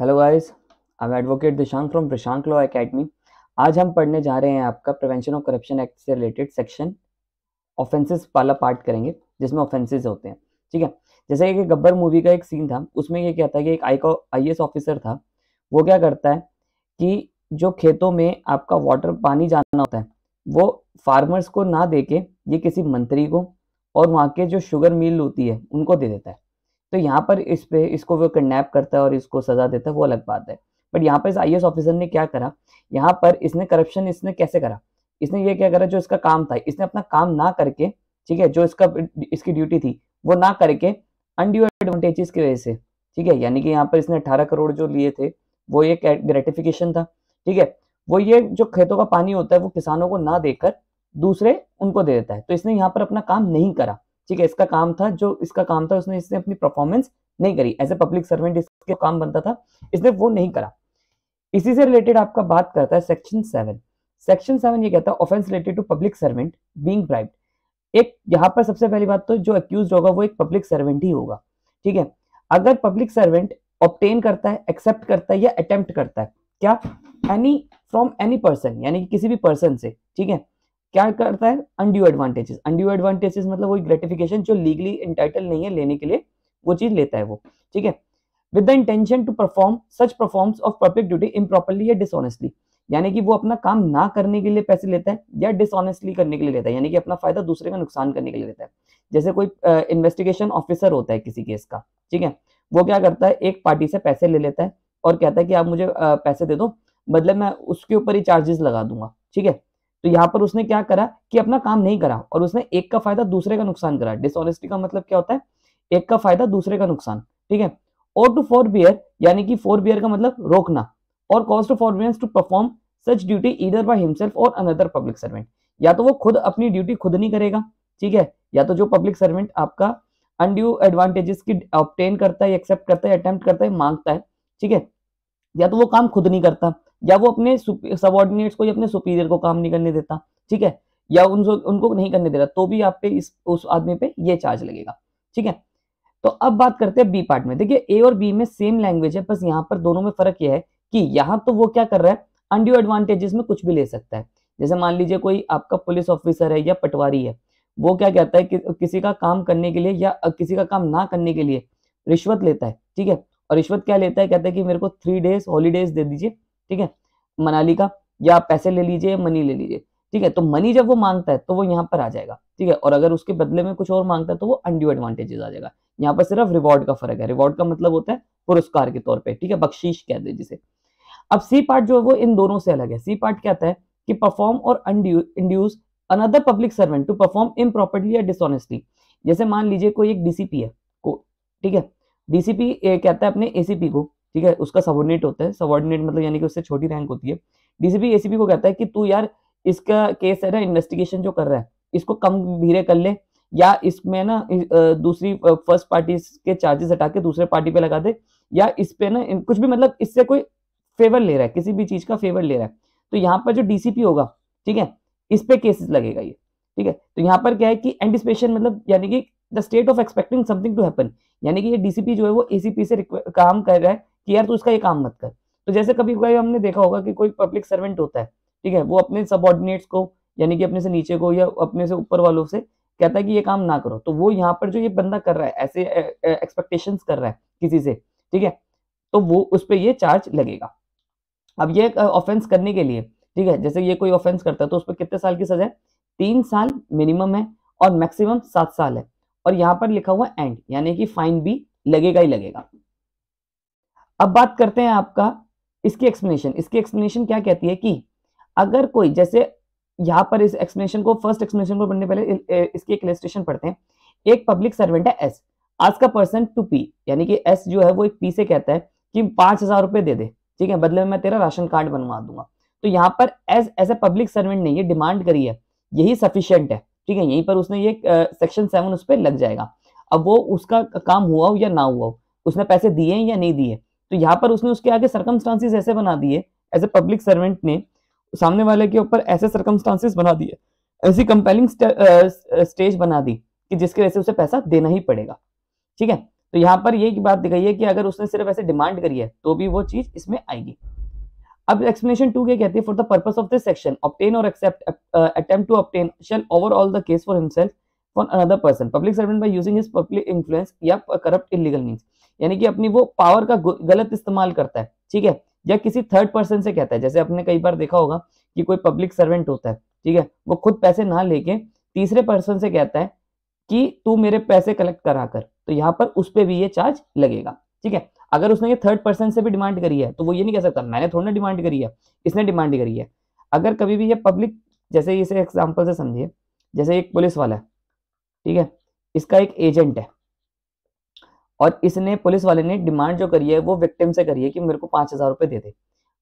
Hello guys I am advocate Dishank from Prashank law academy आज हम पढ़ने जा रहे हैं आपका प्रिवेंशन ऑफ़ करप्शन एक्ट से रिलेटेड सेक्शन ऑफेंसेस वाला पार्ट करेंगे, जिसमें ऑफेंसेस होते हैं। ठीक है? जैसे कि गब्बर मूवी का एक सीन था, उसमें ये क्या था कि एक आई को आई ऑफिसर था, वो क्या करता है कि जो खेतों में आपका वाटर पानी जाना होता है, वो फार्मर्स को ना दे के ये किसी मंत्री को और वहाँ के जो शुगर मिल होती है, उनको दे देता है। तो यहाँ पर इस पे, इसको वो किडनैप करता है और इसको सजा देता है, वो अलग बात है। बट यहाँ पर इस आई ऑफिसर ने क्या करा? यहाँ पर इसने करप्शन इसने कैसे करा? इसने ये क्या करा? जो इसका काम था, इसने अपना काम ना करके, ठीक है, जो इसका इसकी ड्यूटी थी, वो ना करके अनड्यू एडवांटेजेस की वजह से, ठीक है, यानी कि यहाँ पर इसने अठारह करोड़ जो लिए थे, वो ये ग्रेटिफिकेशन था, ठीक है, वो ये जो खेतों का पानी होता है, वो किसानों को ना देकर दूसरे उनको दे देता है। तो इसने यहाँ पर अपना काम नहीं करा। ठीक है, इसका काम था, जो इसका काम था, उसने इसने अपनी परफॉर्मेंस नहीं करी। एज ए पब्लिक सर्वेंट इसके काम बनता था, इसने वो नहीं करा। इसी से रिलेटेड आपका बात करता है सेक्शन सेवन सेक्शन सेवन ये कहता है offence related to public servant being bribed एक, यहाँ पर सबसे पहली बात तो जो अक्यूज होगा, वो एक पब्लिक सर्वेंट ही होगा। ठीक है? अगर पब्लिक सर्वेंट ऑप्टेन करता है एक्सेप्ट करता है या अटेम्प्ट करता है, क्या? एनी फ्रॉम एनी पर्सन यानी कि किसी भी पर्सन से, ठीक है? क्या करता है? अनड्यू एडवांटेजेस अनड्यू एडवांटेजेस मतलब वही ग्रेटिफिकेशन जो लीगली इंटाइटल नहीं है लेने के लिए वो चीज़ लेता है वो ठीक है? With the intention to perform such performs of public duty improperly या डिसऑनेस्टली यानी कि वो अपना काम ना करने के लिए पैसे लेता है या डिसऑनेस्टली करने के लिए लेता है यानी कि अपना फ़ायदा दूसरे का नुकसान करने के लिए लेता है। जैसे कोई इन्वेस्टिगेशन uh, ऑफिसर होता है किसी केस का ठीक है? वो क्या करता है? एक पार्टी से पैसे ले लेता है और कहता है कि आप मुझे uh, पैसे दे दो मतलब मैं उसके ऊपर ही चार्जेस लगा दूँगा ठीक है? तो यहाँ पर उसने क्या करा कि अपना काम नहीं करा और उसने एक का फ़ायदा दूसरे का नुकसान करा। डिसऑनेस्टी का मतलब क्या होता है? एक का फ़ायदा दूसरे का नुकसान, ठीक है? और टू फोर बियर यानी कि फोर बियर का मतलब रोकना और cost of forbearance to perform such duty इधर बाय हिमसेल्फ और अनदर पब्लिक सर्वेंट या तो वो खुद अपनी ड्यूटी खुद नहीं करेगा, ठीक है? या तो जो पब्लिक सर्वेंट आपका अनड्यू एडवांटेजेस की ऑप्टेन करता है एक्सेप्ट करता है अटेम्प्ट करता है, माँगता है, ठीक है? या तो वो काम खुद नहीं करता, या वो अपने सबॉर्डिनेट्स को या अपने सुपीरियर को काम नहीं करने देता, ठीक है? या उनको उनको नहीं करने दे रहा तो भी आप पे इस, उस आदमी पे ये चार्ज लगेगा, ठीक है? तो अब बात करते हैं बी पार्ट में। देखिए ए और बी में सेम लैंग्वेज है, बस यहाँ पर दोनों में फ़र्क यह है कि यहाँ तो वो क्या कर रहा है अनड्यू एडवांटेजेस में कुछ भी ले सकता है। जैसे मान लीजिए कोई आपका पुलिस ऑफिसर है या पटवारी है, वो क्या कहता है कि, किसी का काम करने के लिए या, किसी का काम ना करने के लिए रिश्वत लेता है, ठीक है? और रिश्वत क्या लेता है? कहता है कि मेरे को थ्री डेज़ हॉलीडेज दे दीजिए, ठीक है? मनाली का, या पैसे ले लीजिए मनी ले लीजिए, ठीक है? तो मनी जब वो माँगता है तो वो यहाँ पर आ जाएगा, ठीक है? और अगर उसके बदले में कुछ और माँगता है तो वो अनड्यू एडवांटेजेस आ जाएगा। यहाँ पर सिर्फ़ रिवॉर्ड का फ़र्क है। रिवॉर्ड का मतलब होता है पुरस्कार के तौर पर ठीक है? बख्शीश कहते हैं जिसे। अब सी पार्ट जो है, वो इन दोनों से अलग है। सी पार्ट कहता है कि परफॉर्म और induce another public servant to perform improperly या डिसऑनेस्टली जैसे मान लीजिए कोई एक डीसीपी है, को, ठीक है? डीसीपी कहता है अपने एसीपी को, ठीक है? उसका सबॉर्डिनेट होता है। सबॉर्डिनेट मतलब यानी कि उससे छोटी रैंक होती है। डीसीपी एसीपी को कहता है कि तू यार इसका केस है ना इन्वेस्टिगेशन जो कर रहा है, इसको कम धीरे कर ले, या इसमें ना दूसरी फ़र्स्ट पार्टी के चार्जेस हटा के दूसरे पार्टी पे लगा दे, या इस पे ना कुछ भी मतलब इससे कोई फेवर ले रहा है, किसी भी चीज़ का फेवर ले रहा है। तो यहाँ पर जो डीसीपी होगा, ठीक है? इस पे केसेस लगेगा ये, ठीक है? तो यहाँ पर क्या है कि एंटिसिपेशन मतलब यानी कि the state of expecting something to happen यानी कि ये डीसीपी जो है वो एसीपी से काम कर रहा है कि यार तू इसका ये काम मत कर। तो जैसे कभी कभी हमने देखा होगा कि कोई पब्लिक सर्वेंट होता है, ठीक है, वो अपने सबॉर्डिनेट्स को, यानी कि अपने से नीचे को या अपने से ऊपर वालों से कहता है कि ये काम ना करो। तो वो यहाँ पर जो ये बंदा कर रहा है, ऐसे एक्सपेक्टेशंस कर रहा है किसी से, ठीक है तो वो उस पर ये चार्ज लगेगा। अब ये ऑफेंस करने के लिए, ठीक है, जैसे ये कोई ऑफेंस करता है तो उस पर कितने साल की सजा है? तीन साल मिनिमम है और मैक्सिमम सात साल है। और यहाँ पर लिखा हुआ एंड, यानी कि फाइन भी लगेगा ही लगेगा। अब बात करते हैं आपका इसकी एक्सप्लेनेशन इसकी एक्सप्लेनेशन क्या कहती है कि अगर कोई, जैसे यहाँ पर इस एक्सप्लेनेशन को फ़र्स्ट एक्सप्लेनेशन को पढ़ने पहले इसकी एक इलेस्ट्रेशन पढ़ते हैं। एक पब्लिक सर्वेंट है एस आज का पर्सन टू पी यानी कि एस जो है वो एक पी से कहता है कि पाँच हज़ार रुपए दे दे, ठीक है? बदले में मैं तेरा राशन कार्ड बनवा दूँगा। तो यहाँ पर as as a public servant ने ये डिमांड करी है। यही सफिशियंट है। ठीक है, यहीं पर उसने ये सेक्शन सेवन उस पर लग जाएगा। अब वो उसका काम हुआ हो या ना हुआ हो, उसने पैसे दिए या नहीं दिए तो यहाँ पर उसने उसके आगे सर्कमस्टांसिस ऐसे बना दिए एज ए पब्लिक सर्वेंट ने सामने वाले के ऊपर ऐसे सर्कमस्टांसिस बना दिए, ऐसी कंपेलिंग स्टेज बना दी कि जिसकी वजह से उसे पैसा देना ही पड़ेगा। ठीक है तो यहाँ पर ये बात दिखाई है कि अगर उसने सिर्फ़ ऐसे डिमांड करी है तो भी वो चीज़ इसमें आएगी। अब एक्सप्लेनेशन टू क्या कहती है? For the purpose of this section obtain और accept attempt to obtain shall overall the case for himself for another person public servant by using his public influence या करप्ट इलीगल मींस यानी कि अपनी वो power का गलत इस्तेमाल करता है, ठीक है? या किसी थर्ड पर्सन से कहता है, जैसे आपने कई बार देखा होगा कि कोई पब्लिक सर्वेंट होता है, ठीक है? वो खुद पैसे ना लेके तीसरे पर्सन से कहता है कि तू मेरे पैसे कलेक्ट करा कर। तो यहाँ पर उस पर भी ये चार्ज लगेगा, ठीक है? अगर उसने ये थर्ड पर्सन से भी डिमांड करी है तो वो ये नहीं कह सकता, मैंने थोड़ा ना डिमांड करी है, इसने डिमांड करी है। अगर कभी भी ये पब्लिक जैसे इसे एग्ज़ाम्पल से समझिए, जैसे एक पुलिस वाला है, ठीक है, इसका एक एजेंट है, और इसने पुलिस वाले ने डिमांड जो करी है, वो विक्टिम से करी है कि मेरे को पाँच हज़ार रुपए दे दे।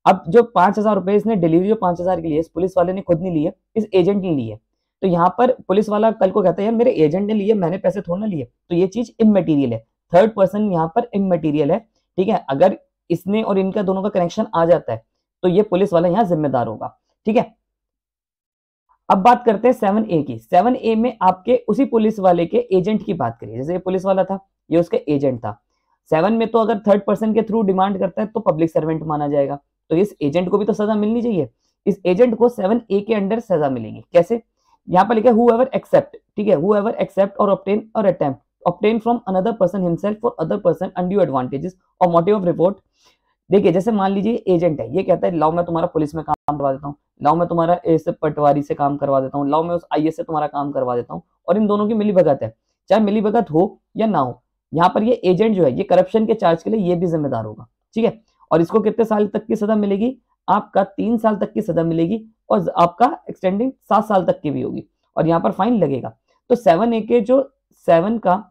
अब जो पाँच हज़ार रुपए इसने डिलीवरी जो पाँच हज़ार के लिए, इस पुलिस वाले ने खुद नहीं लिए, इस एजेंट ने लिए। तो यहाँ पर पुलिस वाला कल को कहता है, यार, मेरे एजेंट ने लिए, मैंने पैसे थोड़ा ना लिए। तो ये चीज़ इमेटीरियल है। थर्ड पर्सन यहाँ पर इमेटीरियल है। ठीक है? अगर इसने और इनका दोनों का कनेक्शन आ जाता है तो ये पुलिस वाला यहाँ जिम्मेदार होगा। ठीक है? अब बात करते हैं सेवन ए की। सेवन ए में आपके उसी पुलिस वाले के एजेंट की बात करिए। जैसे ये पुलिस वाला था, ये उसका एजेंट था। सेवन में तो अगर थर्ड पर्सन के थ्रू डिमांड करता है तो पब्लिक सर्वेंट माना जाएगा। तो इस एजेंट को भी तो सजा मिलनी चाहिए। इस एजेंट को सेवन ए के अंडर सजा मिलेगी। कैसे? यहाँ पर लिखा हुएवर एक्सेप्ट ठीक है? हुएवर एक्सेप्ट और ऑब्टेन और attempt obtain from another person himself और अदर पर्सन अनड्यू एडवांटेजेस और मोटिव ऑफ़ रिपोर्ट देखिए, जैसे मान लीजिए एजेंट है, ये कहता है, लाओ, मैं तुम्हारा पुलिस में काम करवा देता हूँ। लाओ, मैं तुम्हारा इस पटवारी से काम करवा देता हूँ। लाओ, मैं उस आई से तुम्हारा काम करवा देता हूँ। और इन दोनों की मिली भगत है, चाहे मिली भगत हो या ना हो। यहाँ पर ये एजेंट जो है, ये करप्शन के चार्ज के लिए ये भी जिम्मेदार होगा, ठीक है? और इसको कितने साल तक की सजा मिलेगी? आपका तीन साल तक की सजा मिलेगी और आपका एक्सटेंडिंग सात साल तक की भी होगी। और यहाँ पर फाइन लगेगा। तो सेवन ए के जो सेवन का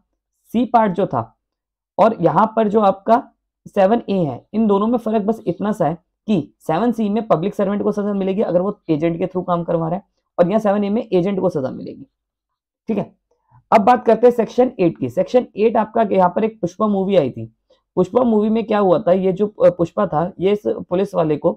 सी पार्ट जो था, और यहाँ पर जो आपका सेवन ए है, इन दोनों में फ़र्क बस इतना सा है कि सेवन सी में पब्लिक सर्वेंट को सजा मिलेगी अगर वो एजेंट के थ्रू काम करवा रहा है, और यहाँ सेवन ए में एजेंट को सजा मिलेगी। ठीक है? अब बात करते हैं सेक्शन एट की। सेक्शन एट आपका यहाँ पर एक पुष्पा मूवी आई थी। पुष्पा मूवी में क्या हुआ था? ये जो पुष्पा था, ये इस पुलिस वाले को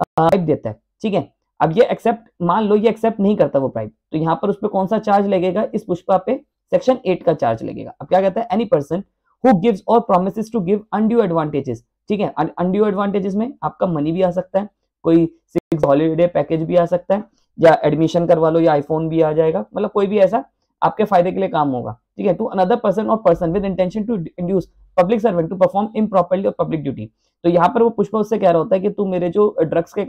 प्राइप देता है। ठीक है? अब ये एक्सेप्ट मान लो ये एक्सेप्ट नहीं करता वो प्राइप तो यहाँ पर उस पर कौन सा चार्ज लगेगा? इस पुष्पा पे सेक्शन एट का चार्ज लगेगा। अब क्या कहता है? एनी पर्सन हु गिव्स और promise to give undue advantages ठीक है? अनड्यू एडवांटेजेस में आपका मनी भी आ सकता है, कोई सिक्स हॉलीडे पैकेज भी आ सकता है, या एडमिशन करवा लो, या आईफोन भी आ जाएगा। मतलब कोई भी ऐसा आपके फ़ायदे के लिए काम होगा, ठीक है? टू अनदर पर्सन और person with intention to induce public servant to perform improperly और पब्लिक ड्यूटी तो यहाँ पर वो पुष्पा उससे कह रहा होता है कि तू मेरे जो ड्रग्स के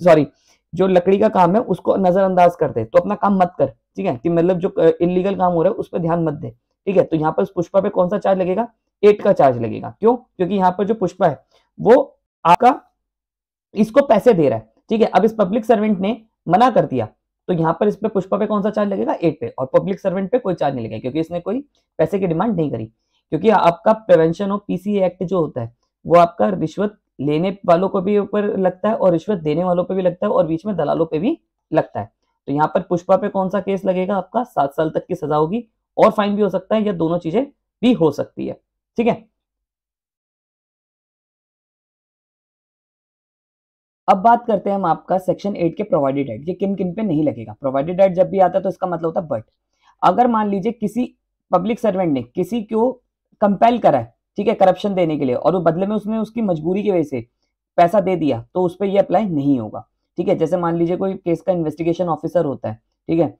सॉरी जो लकड़ी का काम है, उसको नजरअंदाज कर दे। तो अपना काम मत कर। ठीक है? कि मतलब जो इलीगल काम हो रहा है, उस पर ध्यान मत दे। ठीक है? तो यहाँ पर पुष्पा पे कौन सा चार्ज लगेगा? एट का चार्ज लगेगा। क्यों? क्योंकि यहाँ पर जो पुष्पा है, वो आपका इसको पैसे दे रहा है। ठीक है? अब इस पब्लिक सर्वेंट ने मना कर दिया। तो यहाँ पर इस पे पुष्पा पे कौन सा चार्ज लगेगा? एट पे। और पब्लिक सर्वेंट पे कोई चार्ज नहीं लगेगा, क्योंकि इसने कोई पैसे की डिमांड नहीं करी। क्योंकि आपका प्रिवेंशन ऑफ़ पीसी एक्ट जो होता है, वो आपका रिश्वत लेने वालों को भी ऊपर लगता है और रिश्वत देने वालों पे भी लगता है और बीच में दलालों पे भी लगता है। तो यहाँ पर पुष्पा पे कौन सा केस लगेगा आपका? सात साल तक की सजा होगी और फाइन भी हो सकता है या दोनों चीज़ें भी हो सकती है। ठीक है? अब बात करते हैं हम आपका सेक्शन एट के प्रोवाइडेड एड ये किन किन पे नहीं लगेगा? प्रोवाइडेड एड जब भी आता है तो इसका मतलब होता है बट अगर मान लीजिए किसी पब्लिक सर्वेंट ने किसी को कंपेल करा है, ठीक है करप्शन देने के लिए और वो बदले में उसने उसकी मजबूरी की वजह से पैसा दे दिया तो उस पर यह अप्लाई नहीं होगा। ठीक है? जैसे मान लीजिए कोई केस का इन्वेस्टिगेशन ऑफिसर होता है, ठीक है?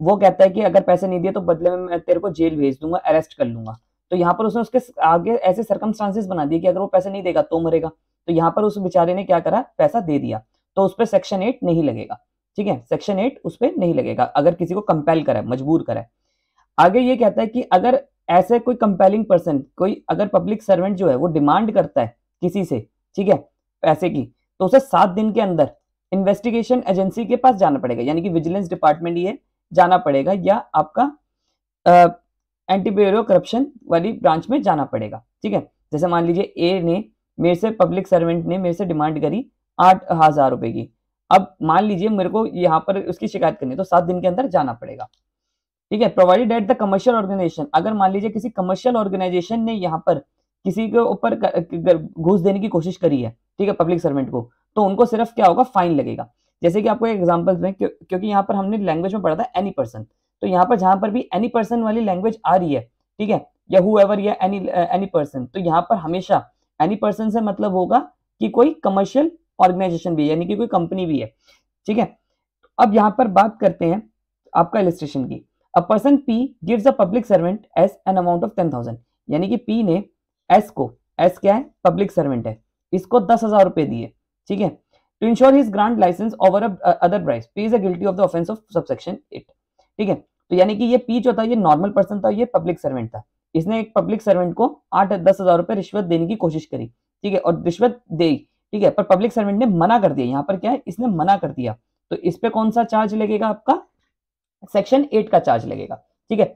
वो कहता है कि अगर पैसे नहीं दिए तो बदले में मैं तेरे को जेल भेज दूँगा अरेस्ट कर लूँगा। तो यहाँ पर उसने उसके आगे ऐसे सर्कमस्टांसिस बना दिए कि अगर वो पैसे नहीं देगा तो मरेगा। तो यहाँ पर उस बेचारे ने क्या करा? पैसा दे दिया। तो उस पर सेक्शन एट नहीं लगेगा, ठीक है? सेक्शन एट उस पर नहीं लगेगा, अगर किसी को कंपेल करे मजबूर करे आगे ये कहता है कि अगर ऐसे कोई कंपेलिंग पर्सन कोई अगर पब्लिक सर्वेंट जो है, वो डिमांड करता है किसी से, ठीक है? पैसे की तो उसे सात दिन के अंदर इन्वेस्टिगेशन एजेंसी के पास जाना पड़ेगा, यानी कि विजिलेंस डिपार्टमेंट ये जाना पड़ेगा या आपका एंटी ब्यूरो करप्शन वाली ब्रांच में जाना पड़ेगा, ठीक है? जैसे मान लीजिए ए ने मेरे से पब्लिक सर्वेंट ने मेरे से डिमांड करी आठ हज़ार रुपए की। अब मान लीजिए मेरे को यहाँ पर उसकी शिकायत करनी है तो सात दिन के अंदर जाना पड़ेगा, ठीक है? Provided at the commercial organisation अगर मान लीजिए किसी कमर्शियल ऑर्गेनाइजेशन ने यहाँ पर किसी के ऊपर घूस देने की कोशिश करी है, ठीक है? पब्लिक सर्वेंट को तो उनको सिर्फ़ क्या होगा? फाइन लगेगा। जैसे कि आपको एग्ज़ाम्पल क्यों, क्योंकि यहाँ पर हमने लैंग्वेज में पढ़ा था एनी पर्सन तो यहाँ पर जहाँ पर भी एनी पर्सन वाली लैंग्वेज आ रही है ठीक है? या हु एवर या एनी एनी पर्सन तो यहाँ पर हमेशा एनी पर्सन से मतलब होगा कि कोई कमर्शियल ऑर्गेनाइजेशन भी है यानी कि कोई कंपनी भी है ठीक है? अब यहाँ पर बात करते हैं आपका इलिस्ट्रेशन की। A person P gives a public servant S an amount of ten thousand यानी कि पी ने एस को एस क्या है? पब्लिक सर्वेंट है। इसको दस हज़ार रुपए दिए। ठीक है? To ensure his grant licence over other price P is a guilty of the offence of subsection eight ठीक है? तो यानी कि ये पी जो था, ये नॉर्मल पर्सन था, ये पब्लिक सर्वेंट था। इसने एक पब्लिक सर्वेंट को आठ, दस हज़ार रुपए रिश्वत देने की कोशिश करी, ठीक है? और रिश्वत दे, ठीक है? पर पब्लिक सर्वेंट ने मना कर दिया। यहाँ पर क्या है? इसने मना कर दिया। तो इस पे कौन सा चार्ज लगेगा आपका? सेक्शन एट का चार्ज लगेगा। ठीक है?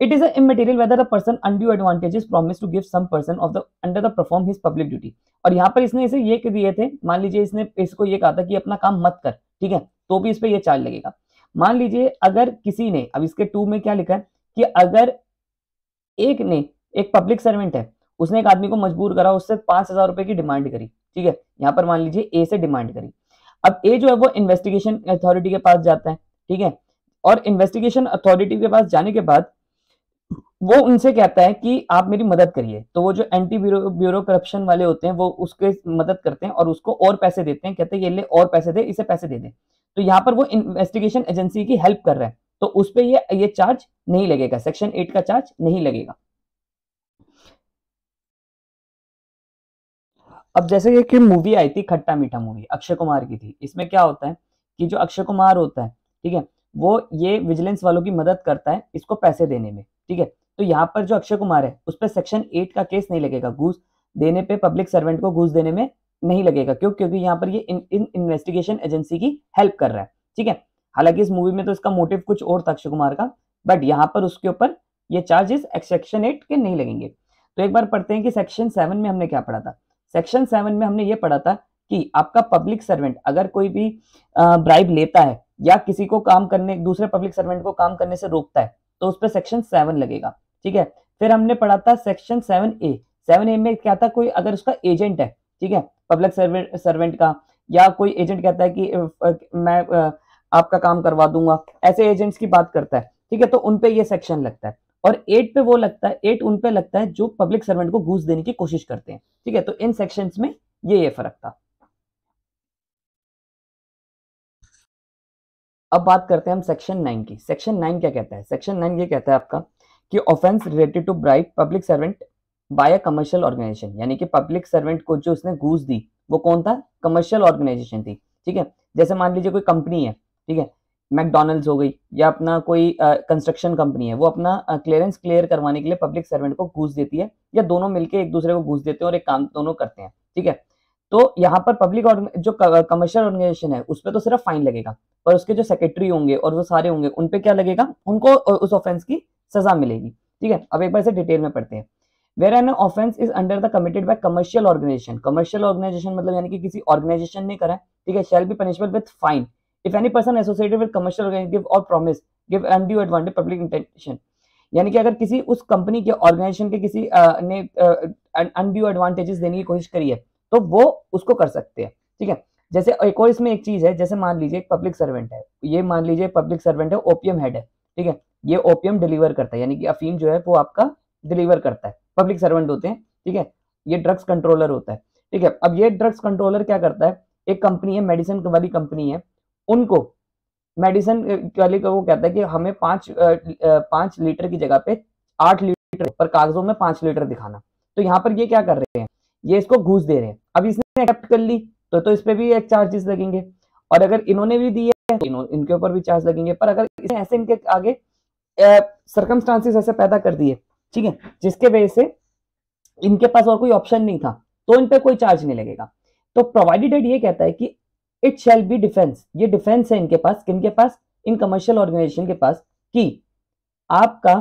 It is immaterial whether the person undue advantages promise to give some person of the under the perform his public duty और यहाँ पर इसने इसे ये दिए थे, मान लीजिए इसने, इसको ये कहा था कि अपना काम मत कर, ठीक है? तो भी इस पर यह चार्ज लगेगा। मान लीजिए अगर किसी ने, अब इसके टू में क्या लिखा है कि अगर एक ने, एक पब्लिक सर्वेंट है, उसने एक आदमी को मजबूर करा, उससे पाँच हज़ार रुपए की डिमांड करी, ठीक है? यहाँ पर मान लीजिए ए से डिमांड करी। अब ए जो है वो इन्वेस्टिगेशन अथॉरिटी के पास जाता है, ठीक है? और इन्वेस्टिगेशन अथॉरिटी के पास जाने के बाद वो उनसे कहता है कि आप मेरी मदद करिए। तो वो जो एंटी ब्यूरो ब्यूरो करप्शन वाले होते हैं, वो उसके मदद करते हैं और उसको और पैसे देते हैं। कहते हैं, ये ले और पैसे दे, इसे पैसे दे दे। तो यहाँ पर वो इन्वेस्टिगेशन एजेंसी की हेल्प कर रहा है। तो उस पर ये ये चार्ज नहीं लगेगा। सेक्शन एट का चार्ज नहीं लगेगा। अब जैसे कि मूवी आई थी, खट्टा मीठा मूवी अक्षय कुमार की थी। इसमें क्या होता है कि जो अक्षय कुमार होता है, ठीक है, वो ये विजिलेंस वालों की मदद करता है इसको पैसे देने में, ठीक है। तो यहाँ पर जो अक्षय कुमार है, उस पर सेक्शन एट का केस नहीं लगेगा। घूस देने पे पब्लिक सर्वेंट को घूस देने में नहीं लगेगा। क्यों? क्योंकि यहाँ पर ये इन इन इन्वेस्टिगेशन एजेंसी की हेल्प कर रहा है। ठीक है? हालाँकि इस मूवी में तो इसका मोटिव कुछ और था अक्षय कुमार का बट यहाँ पर उसके ऊपर ये चार्जेस सेक्शन एट के नहीं लगेंगे। तो एक बार पढ़ते हैं कि सेक्शन सेवन में हमने क्या पढ़ा था? सेक्शन सेवन में हमने ये पढ़ा था कि आपका पब्लिक सर्वेंट अगर कोई भी ब्राइब लेता है या किसी को काम करने, दूसरे पब्लिक सर्वेंट को काम करने से रोकता है तो उस पर सेक्शन सेवन लगेगा। ठीक है? फिर हमने पढ़ा था section seven A seven A में क्या था? कोई अगर उसका एजेंट है, ठीक है? पब्लिक सर्वेंट सर्वेंट का, या कोई एजेंट कहता है कि मैं आपका काम करवा दूँगा। ऐसे एजेंट्स की बात करता है, ठीक है? तो उनपे ये सेक्शन लगता है। और एट पे वो लगता है एट उनपे लगता है जो पब्लिक सर्वेंट को घूस देने की कोशिश करते हैं, ठीक है? तो इन सेक्शन में ये ये फ़र्क था। अब बात करते हैं हम सेक्शन नाइन की। सेक्शन नाइन क्या कहता है? सेक्शन नाइन ये कहता है आपका कि offence related to bright public servant by a commercial organisation यानी कि पब्लिक सर्वेंट को जो उसने घूस दी, वो कौन था? कमर्शियल ऑर्गेनाइजेशन थी, ठीक है? जैसे मान लीजिए कोई कंपनी है, ठीक है? मैकडोनल्ड्स हो गई, या अपना कोई कंस्ट्रक्शन कंपनी है, वो अपना क्लियरेंस क्लियर करवाने के लिए पब्लिक सर्वेंट को घूस देती है, या दोनों मिलकर एक दूसरे को घूस देते हैं और एक काम दोनों करते हैं, ठीक है? तो यहाँ पर पब्लिक जो कमर्शियल ऑर्गेनाइजेशन है उस पर तो सिर्फ़ फाइन लगेगा। पर उसके जो सेक्रेटरी होंगे और वो सारे होंगे उन पे क्या लगेगा? उनको उस ऑफेंस की सजा मिलेगी। ठीक है? अब एक बार से डिटेल में पढ़ते हैं। Where an offence is under the committed by commercial organisation commercial organisation मतलब यानी कि किसी ऑर्गेनाइजेशन ने करा ठीक है? Shall be punishable with fine if any person associated with commercial give और promise give undue advantage public intention यानी कि अगर किसी उस कंपनी के ऑर्गेनाइजेशन के किसी uh, ने अनड्यू एडवांटेजेस देने की कोशिश करी है तो वो उसको कर सकते हैं, ठीक है? जैसे एक और इसमें एक चीज़ है, जैसे मान लीजिए पब्लिक सर्वेंट है, ये मान लीजिए पब्लिक सर्वेंट है ओपीएम हेड है, ठीक है? ये ओपीएम डिलीवर करता है, यानी कि अफीम जो है वो आपका डिलीवर करता है पब्लिक सर्वेंट होते हैं, ठीक है? ये ड्रग्स कंट्रोलर होता है, ठीक है? अब ये ड्रग्स कंट्रोलर क्या करता है? एक कंपनी है मेडिसिन वाली कंपनी है, उनको मेडिसिन वाली वो कहता है कि हमें पाँच पाँच लीटर की जगह पे आठ लीटर पर कागजों में पाँच लीटर दिखाना। तो यहाँ पर ये क्या कर रहे हैं? ये इसको घूस दे रहे हैं। अब इसने एक्सेप्ट कर ली तो तो इस पे भी एक चार्जेस लगेंगे। और अगर इन्होंने भी दिए तो इनके ऊपर भी चार्ज लगेंगे। पर अगर इसने ऐसे इनके आगे सरकमस्टांसिस ऐसे पैदा कर दिए, ठीक है? जिसके वजह से इनके पास और कोई ऑप्शन नहीं था तो इन पर कोई चार्ज नहीं लगेगा। तो प्रोवाइडेड ये कहता है कि इट शैल बी डिफेंस ये डिफेंस है इनके पास, किनके पास? इन कमर्शियल ऑर्गेनाइजेशन के पास कि आपका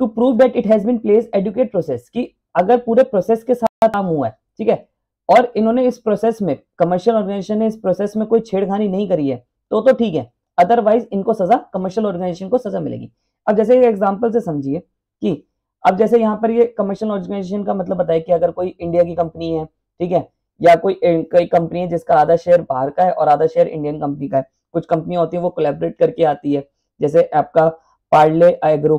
to prove that it has been place adequate process कि अगर पूरे प्रोसेस के साथ काम हुआ है, ठीक है, और इन्होंने इस प्रोसेस में कमर्शियल ऑर्गेनाइजेशन ने इस प्रोसेस में कोई छेड़खानी नहीं करी है तो तो ठीक है अदरवाइज़ इनको सजा कमर्शियल ऑर्गेनाइजेशन को सजा मिलेगी। अब जैसे एग्ज़ाम्पल से समझिए कि, अब जैसे यहाँ पर ये कमर्शियल ऑर्गेनाइजेशन का मतलब बताया कि अगर कोई इंडिया की कंपनी है, ठीक है, या कोई कोई कंपनी है जिसका आधा शेयर बाहर का है और आधा शेयर इंडियन कंपनी का है, कुछ कंपनियाँ होती है वो कोलेबरेट करके आती है, जैसे आपका पार्ले एग्रो,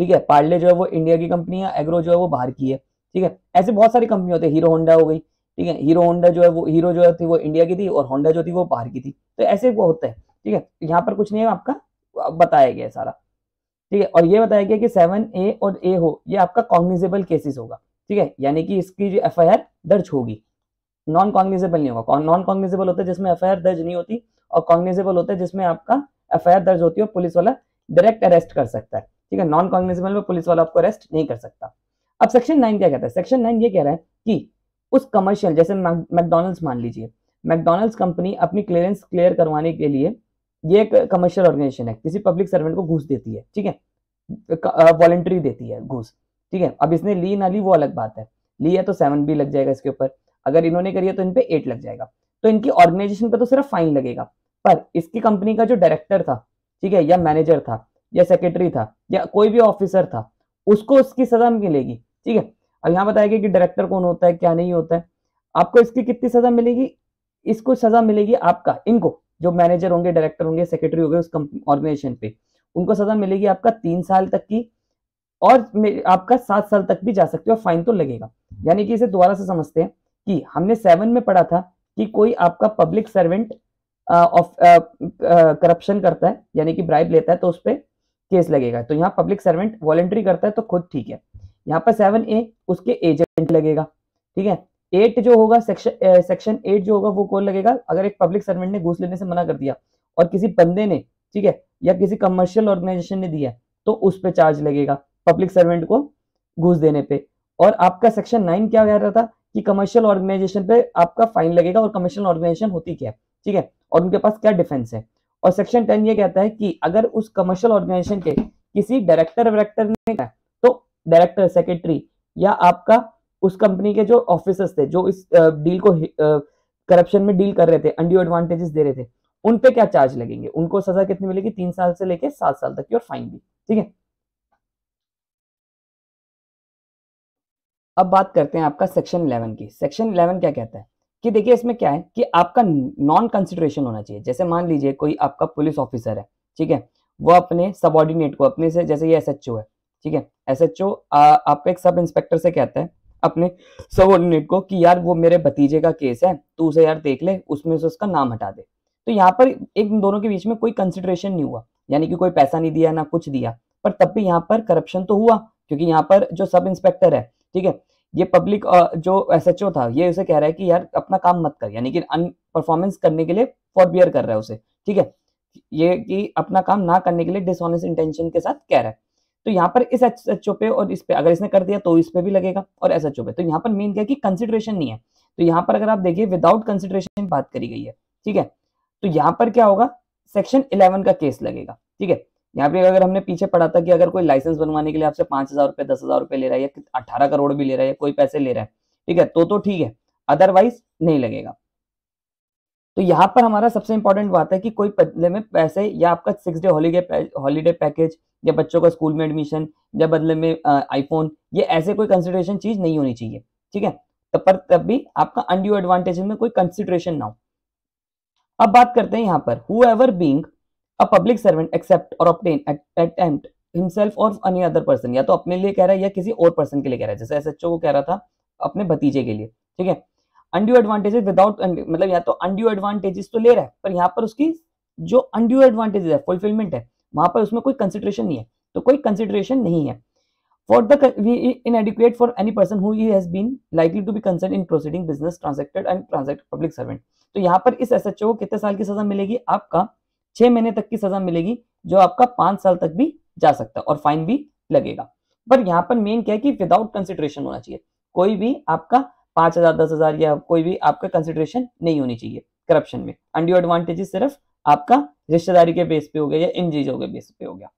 ठीक है, पार्ले जो है वो इंडिया की कंपनी है, एग्रो जो है वो बाहर की है ठीक है? ऐसे बहुत सारी कंपनी होती है। हीरो होंडा हो गई, ठीक है? हीरो होंडा जो है वो हीरो जो थी वो इंडिया की थी और होंडा जो थी वो बाहर की थी। तो ऐसे वो होता है, ठीक है? यहाँ पर कुछ नहीं है, आपका बताया गया सारा, ठीक है? और ये बताया गया कि सेवन ए और ए हो, ये आपका कॉग्निजेबल केसेस होगा, ठीक है? यानी कि इसकी जो एफआईआर दर्ज होगी। नॉन कॉग्निजेबल नहीं होगा। नॉन कॉग्निजेबल होता है जिसमें एफआईआर दर्ज नहीं होती और कॉग्निजेबल होता है जिसमें आपका एफआईआर दर्ज होती है और पुलिस वाला डायरेक्ट अरेस्ट कर सकता है, ठीक है? नॉन कॉग्निजेबल में पुलिस वाला आपको अरेस्ट नहीं कर सकता। अब सेक्शन नाइन क्या कहता है? सेक्शन नाइन ये कह रहा है कि उस कमर्शियल जैसे मैकडोनल्ड्स मान लीजिए मैकडोनल्ड्स कंपनी अपनी क्लियरेंस क्लियर करवाने के लिए ये एक कमर्शियल ऑर्गेनाइजेशन है। किसी पब्लिक सर्वेंट को घूस देती है, ठीक है? वॉलेंट्री देती है घूस, ठीक है? अब इसने ली ना ली वो अलग बात है। ली है तो सेवन बी लग जाएगा इसके ऊपर। अगर इन्होंने करी है तो इन पे एट लग जाएगा। तो इनकी ऑर्गेनाइजेशन पे तो सिर्फ़ फाइन लगेगा। पर इसकी कंपनी का जो डायरेक्टर था, ठीक है, या मैनेजर था, या सेक्रेटरी था, या कोई भी ऑफिसर था, उसको उसकी सजा मिलेगी। ठीक है? अब यहाँ बताया गया कि डायरेक्टर कौन होता है, क्या नहीं होता है। आपको इसकी कितनी सजा मिलेगी? इसको सजा मिलेगी आपका, इनको, जो मैनेजर होंगे डायरेक्टर होंगे सेक्रेटरी होंगे उस ऑर्गेनाइजेशन पे। उनको सजा मिलेगी आपका तीन साल तक की और आपका सात साल तक भी जा सकते हो फाइन तो लगेगा। यानी कि इसे दोबारा से समझते हैं कि हमने सेवन में पढ़ा था कि कोई आपका पब्लिक सर्वेंट ऑफ़ करप्शन करता है, यानी कि ब्राइब लेता है तो उस पर केस लगेगा। तो यहाँ पब्लिक सर्वेंट वॉलेंट्री करता है तो खुद ठीक है। यहाँ पर सेवन ए उसके एजेंट लगेगा, ठीक है? एट जो होगा सेक्शन एट जो होगा, वो कौन लगेगा? अगर एक पब्लिक सर्वेंट ने घूस लेने से मना कर दिया और किसी बंदे ने, ठीक है, या किसी कमर्शियल ऑर्गेनाइजेशन ने दिया तो उस पर चार्ज लगेगा पब्लिक सर्वेंट को घूस देने पे। और आपका सेक्शन नाइन क्या कह रहा था? कि कमर्शियल ऑर्गेनाइजेशन पे आपका फाइन लगेगा और कमर्शियल ऑर्गेनाइजेशन होती क्या है, ठीक है? और उनके पास क्या डिफेंस है? और सेक्शन टेन ये कहता है कि अगर उस कमर्शियल ऑर्गेनाइजेशन के किसी डायरेक्टर वायरेक्टर ने डायरेक्टर सेक्रेटरी या आपका उस कंपनी के जो ऑफिसर्स थे, जो इस डील को करप्शन में डील कर रहे थे अंडी एडवांटेजेस दे रहे थे, उन पे क्या चार्ज लगेंगे? उनको सजा कितनी मिलेगी? तीन साल से लेके सात साल तक की और फाइन भी, ठीक है? अब बात करते हैं आपका सेक्शन 11 की। सेक्शन 11 क्या कहता है? कि देखिए, इसमें क्या है कि आपका नॉन कंसिडरेशन होना चाहिए। जैसे मान लीजिए कोई आपका पुलिस ऑफिसर है, ठीक है? वो अपने सबॉर्डिनेट को, अपने से, जैसे ये एस है ठीक है? एस एच ओ आपका एक सब इंस्पेक्टर से कहता है अपने सबॉर्डिनेट को कि यार वो मेरे भतीजे का केस है, तू उसे यार देख ले, उसमें से उसका नाम हटा दे। तो यहाँ पर एक दोनों के बीच में कोई कंसिडरेशन नहीं हुआ, यानी कि कोई पैसा नहीं दिया, ना कुछ दिया। पर तब भी यहाँ पर करप्शन तो हुआ, क्योंकि यहाँ पर जो सब इंस्पेक्टर है, ठीक है, ये पब्लिक जो एस एच ओ था, ये उसे कह रहा है कि यार अपना काम मत कर, यानी कि अन परफॉर्मेंस करने के लिए फॉरबियर कर रहा है उसे, ठीक है? ये कि अपना काम ना करने के लिए डिसऑनेस्ट इंटेंशन के साथ कह रहा है। तो यहाँ पर इस एच पे और इस पे, अगर इसने कर दिया तो इस पे भी लगेगा और एस एच ओ पे। तो यहाँ पर मेन क्या कि कंसिडरेशन नहीं है। तो यहाँ पर अगर आप देखिए विदाउट कंसिडरेशन बात करी गई है, ठीक है? तो यहाँ पर क्या होगा? सेक्शन इलेवन का केस लगेगा, ठीक है? यहाँ पे अगर हमने पीछे पढ़ा था कि अगर कोई लाइसेंस बनवाने के लिए आपसे पाँच हज़ार रुपए दस हज़ार रुपए ले रहा है या अठारह करोड़ भी ले रहा है कोई पैसे ले रहा है, ठीक है? तो तो ठीक है अदरवाइज़ नहीं लगेगा। तो यहाँ पर हमारा सबसे इंपॉर्टेंट बात है कि कोई बदले में पैसे या आपका six day holiday holiday package या बच्चों का स्कूल में एडमिशन या बदले में आईफोन ये ऐसे कोई कंसिडरेशन चीज़ नहीं होनी चाहिए, ठीक है? तब पर तब भी आपका अनड्यू एडवांटेज में कोई कंसिडरेशन ना हो। अब बात करते हैं यहाँ पर। Whoever being public servant accept और ऑप्टेन अटेम्प्ट हिमसेल्फ और एनी अदर पर्सन या तो अपने लिए कह रहा है या किसी और पर्सन के लिए कह रहा है, जैसे एस को कह रहा था अपने भतीजे के लिए, ठीक है? अनड्यू एडवांटेजेस विदाउट मतलब या तो अनड्यू एडवांटेजेस तो ले रहा है, पर यहाँ पर उसकी जो अनड्यू एडवांटेजेस है फुलफिलमेंट है, वहाँ पर उसमें कोई कंसिडरेशन नहीं है तो कोई कंसिडरेशन नहीं है। For the inadequate for any person who he has been likely to be concerned in proceeding business, transacted and transact public servant. तो यहाँ पर इस एस को कितने साल की सजा मिलेगी? आपका छह महीने तक की सजा मिलेगी, जो आपका पाँच साल तक भी जा सकता है और फाइन भी लगेगा। पर यहाँ पर मेन क्या है कि विदाउट कंसिडरेशन होना चाहिए। कोई भी आपका पाँच हज़ार, दस हज़ार या कोई भी आपका कंसिडरेशन नहीं होनी चाहिए करप्शन में। अंडियो एडवांटेजेस सिर्फ़ आपका रिश्तेदारी के बेस पे हो गया या इन चीज़ों के बेस पे हो गया।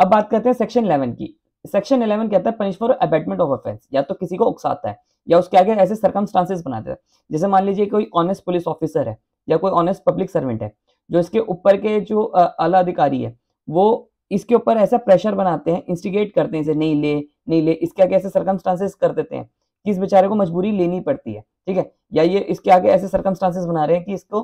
अब बात करते हैं सेक्शन इलेवन की। सेक्शन इलेवन कहता है punish for abetment of offence या तो किसी को उकसाता है, या उसके आगे ऐसे सर्कमस्टांसेस बनाते हैं। जैसे मान लीजिए कोई ऑनेस्ट पुलिस ऑफिसर है, या कोई ऑनेस्ट पब्लिक सर्वेंट है, जो इसके ऊपर के जो आला अधिकारी है, वो इसके ऊपर ऐसा प्रेशर बनाते हैं इंस्टिगेट करते हैं, इसे नहीं ले नहीं ले, इसके आगे ऐसे सर्कमस्टांसेस कर देते हैं। कि इस बेचारे को मजबूरी लेनी पड़ती है ठीक है? या ये इसके आगे ऐसे सर्कमस्टांसेस बना रहे हैं कि इसको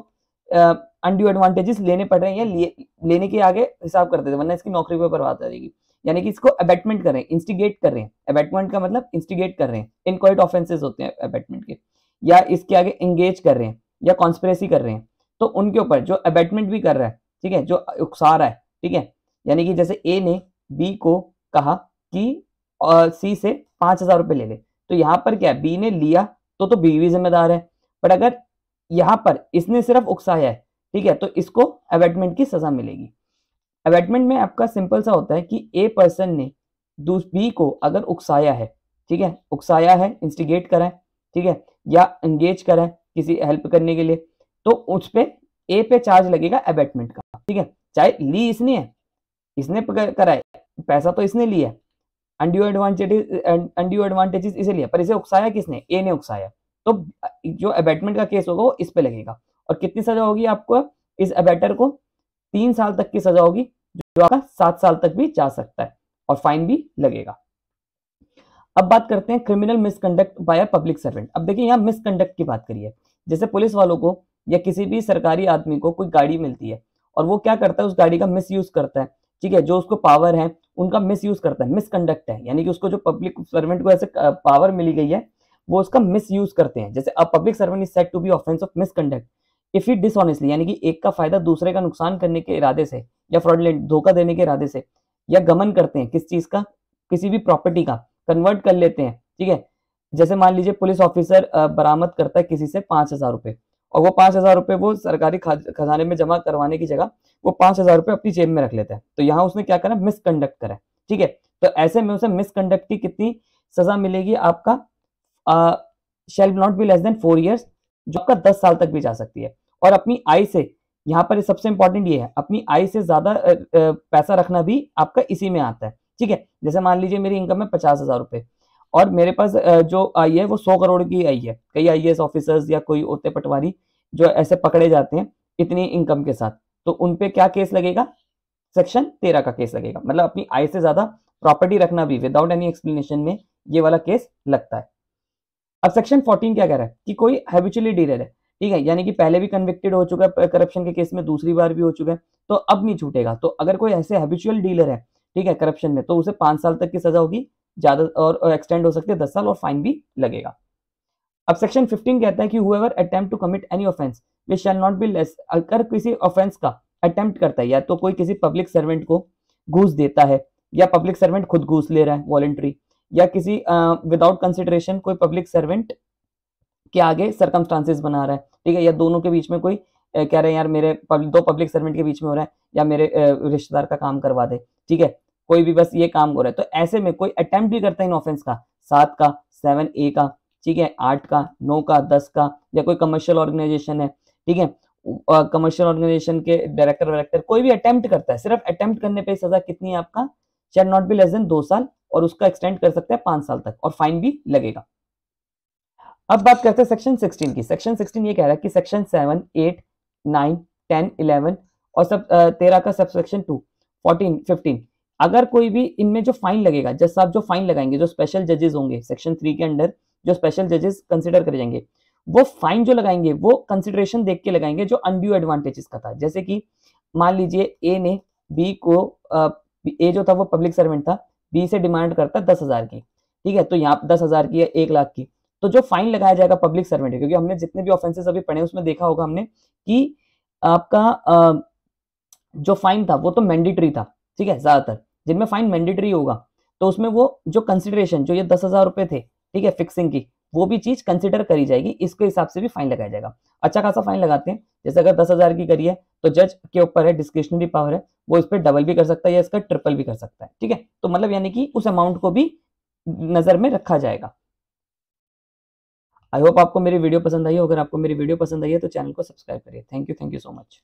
अनड्यू एडवांटेजेस लेने पड़ रहे हैं या ले, लेने के आगे हिसाब करते थे वरना इसकी नौकरी पर बर्बाद आ जाएगी यानी कि इसको अबेटमेंट कर रहे हैं इंस्टिगेट कर रहे हैं। अबेटमेंट का मतलब इंस्टिगेट कर रहे हैं। इनक्वाइट ऑफेंसेस होते हैं अबेटमेंट के। या इसके आगे एंगेज कर रहे हैं या कॉन्स्परेसी कर रहे हैं। तो उनके ऊपर जो अबेटमेंट भी कर रहा है ठीक है? जो उकसा रहा है ठीक है? यानी कि जैसे ए ने बी को कहा कि सी से पाँच हज़ार रुपए ले ले। तो यहाँ पर क्या बी ने लिया तो तो बी भी जिम्मेदार है। पर अगर यहाँ पर इसने सिर्फ़ उकसाया है, ठीक है तो इसको अवेटमेंट की सजा मिलेगी। अवेटमेंट में आपका सिंपल सा होता है कि ए पर्सन ने बी को अगर उकसाया है, ठीक है, उकसाया है इंस्टिगेट करा ठीक है, या एंगेज करा किसी हेल्प करने के लिए तो उस पर ए पे चार्ज लगेगा अबेटमेंट का, ठीक है। चाहे ली इसने है, इसने करा है पैसा तो इसने लिया अनड्यू एडवांटेजेस अनड्यू एडवांटेजेस इसे लिया। पर इसे उकसाया किसने? ए ने उकसाया। तो जो अबेटमेंट का केस होगा, वो इस पे लगेगा। और कितनी सजा होगी आपको? इस अबेटर को तीन साल तक की सजा होगी, जो आपका सात साल तक भी जा सकता है। और फाइन भी लगेगा। अब बात करते हैं criminal misconduct by public servant अब देखिए यहाँ मिसकंडक्ट की बात करिए। जैसे पुलिस वालों को या किसी भी सरकारी आदमी को कोई गाड़ी मिलती है, और वो क्या करता है? उस गाड़ी का मिस करता है। ठीक है, जो उसको पावर है उनका मिस यूज़ करता है मिसकंडक्ट है। यानी कि उसको जो पब्लिक सर्वेंट को ऐसे पावर मिली गई है, वो उसका मिस यूज़ करते हैं। जैसे a public servant is said to be offence of misconduct if it dishonestly यानी कि एक का फ़ायदा दूसरे का नुकसान करने के इरादे से, या फ्रॉडलेंट धोखा देने के इरादे से, या गमन करते हैं, किस चीज़ का? किसी भी प्रॉपर्टी का कन्वर्ट कर लेते हैं, ठीक है? जैसे मान लीजिए, पुलिस ऑफिसर बरामद करता है किसी से पाँच हज़ार रुपए। और वो पाँच हज़ार रुपए वो सरकारी खजाने में जमा करवाने की जगह वो पाँच हज़ार रुपए अपनी जेब में रख लेता है। तो यहाँ उसने क्या करा? मिसकंडक्ट करा ठीक है? तो ऐसे में उसे मिसकंडक्ट की कितनी सजा मिलेगी आपका? Shall not be less than four years जो आपका दस साल तक भी जा सकती है। और अपनी आय से, यहाँ पर सबसे इंपॉर्टेंट ये है, अपनी आय से ज़्यादा पैसा रखना भी आपका इसी में आता है, ठीक है? जैसे मान लीजिए मेरी इनकम है पचास हज़ार रुपए और मेरे पास जो आई है वो सौ करोड़ की आई है। कई आई ऑफिसर्स या कोई होते पटवारी जो ऐसे पकड़े जाते हैं इतनी इनकम के साथ। तो उनपे क्या केस लगेगा? सेक्शन तेरह का केस लगेगा। मतलब अपनी आय से ज़्यादा प्रॉपर्टी रखना भी विदाउट एनी एक्सप्लेनेशन में ये वाला केस लगता है। अब सेक्शन 14 क्या कह रहा है? कि कोई हैबिचुअली डीलर है। ठीक है, यानी कि पहले भी कन्विक्टेड हो चुका है करप्शन के केस में दूसरी बार भी हो चुका है तो अब नहीं छूटेगा। तो अगर कोई ऐसे हैबिचुअल डीलर है, ठीक है करप्शन में तो उसे पाँच साल तक की सजा होगी ज़्यादा और एक्सटेंड हो सकते है, दस साल और फाइन भी लगेगा। अब सेक्शन 15 कहता है कि whoever attempt to commit any offence which shall not be less अगर किसी ऑफेंस का अटेम्प्ट करता है, या तो कोई किसी पब्लिक सर्वेंट को घूस देता है, या पब्लिक सर्वेंट खुद घूस ले रहा है वॉलेंट्री या किसी विदाउट कंसिडरेशन कोई पब्लिक सर्वेंट के आगे सरकमस्टांसिस बना रहा है, ठीक है, या दोनों के बीच में कोई कह रहे हैं, यार मेरे दो पब्लिक सर्वेंट के बीच में हो रहा है, या मेरे रिश्तेदार का काम करवा दे, ठीक है कोई भी बस ये काम हो रहा है। तो ऐसे में कोई अटेम्प्ट भी करता है इन ऑफेंस का। सात का सेवन ए का ठीक है? आठ का नौ का दस का या कोई कमर्शियल ऑर्गेनाइजेशन है ठीक है? कमर्शियल ऑर्गेनाइजेशन के डायरेक्टर वायरेक्टर कोई भी अटेम्प्ट करता है। सिर्फ़ अटेम्प्ट करने पे सजा कितनी है आपका? Shall not be less than दो साल और उसका एक्सटेंड कर सकते हैं पाँच साल तक और फाइन भी लगेगा। अब बात करते हैं सेक्शन 16 की। सेक्शन 16 ये कह रहा है कि सेक्शन 7, 8, 9, 10, 11 और सब तेरह का sub section two fourteen fifteen अगर कोई भी इनमें जो फाइन लगेगा जज साहब जो फाइन लगाएँगे, जो स्पेशल जजेस होंगे सेक्शन थ्री के अंडर जो स्पेशल जजेस कंसिडर करे जाएँगे, वो फाइन जो लगाएँगे, वो कंसिडरेशन देख के लगाएँगे जो अनड्यू एडवांटेजेस का था। जैसे कि मान लीजिए ए ने बी को ए जो था वो पब्लिक सर्वेंट था बी से डिमांड करता दस हज़ार की, ठीक है? तो यहाँ दस हज़ार की या एक लाख की। तो जो फाइन लगाया जाएगा पब्लिक सर्वेंट क्योंकि हमने जितने भी ऑफेंसेस अभी पढ़े उसमें देखा होगा हमने कि आपका जो फाइन था वो तो मैंडेटरी था, ठीक है? ज़्यादातर। जिनमें फाइन मैंडेटरी होगा तो उसमें वो जो कंसिडरेशन जो ये दस हज़ार रुपए थे, ठीक है फिक्सिंग की, वो भी चीज़ कंसिडर करी जाएगी, इसके हिसाब से भी फाइन लगाया जाएगा। अच्छा खासा फाइन लगाते हैं, जैसे अगर दस हज़ार की करिए तो जज के ऊपर है डिस्क्रिप्शनरी पावर है, वो इस पर डबल भी कर सकता है या इसका ट्रिपल भी कर सकता है, ठीक है? तो मतलब यानी कि उस अमाउंट को भी नज़र में रखा जाएगा। आई होप आपको मेरी वीडियो पसंद आई हो। अगर आपको मेरी वीडियो पसंद आई है तो चैनल को सब्सक्राइब करिए। Thank you thank you so much